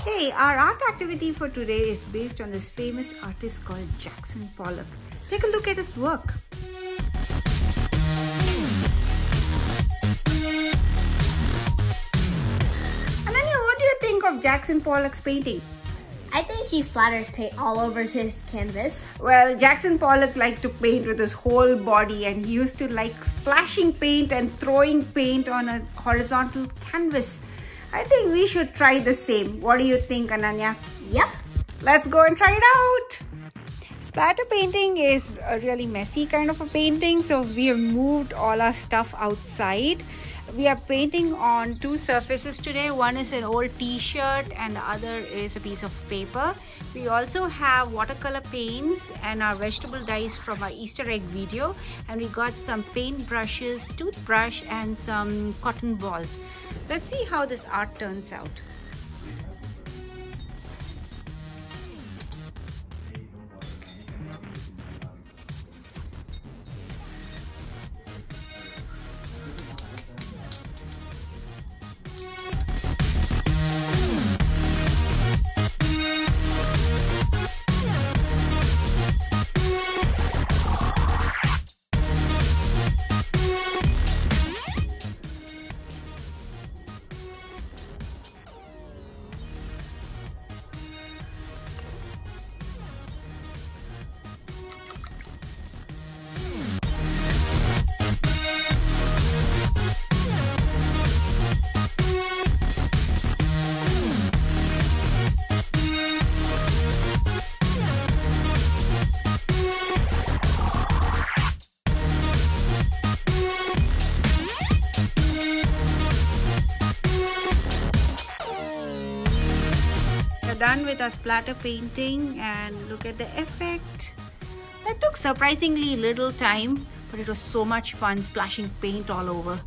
Okay, our art activity for today is based on this famous artist called Jackson Pollock. Take a look at his work. Ananya, what do you think of Jackson Pollock's painting? I think he splatters paint all over his canvas. Well, Jackson Pollock liked to paint with his whole body and he used to like splashing paint and throwing paint on a horizontal canvas. I think we should try the same. What do you think, Ananya? Yep. Let's go and try it out. Splatter painting is a really messy kind of a painting. So we have moved all our stuff outside. We are painting on two surfaces today. One is an old t-shirt and the other is a piece of paper. We also have watercolor paints and our vegetable dyes from our Easter egg video. And we got some paint brushes, toothbrush and some cotton balls. Let's see how this art turns out. Done with our splatter painting and look at the effect. That took surprisingly little time, but it was so much fun splashing paint all over.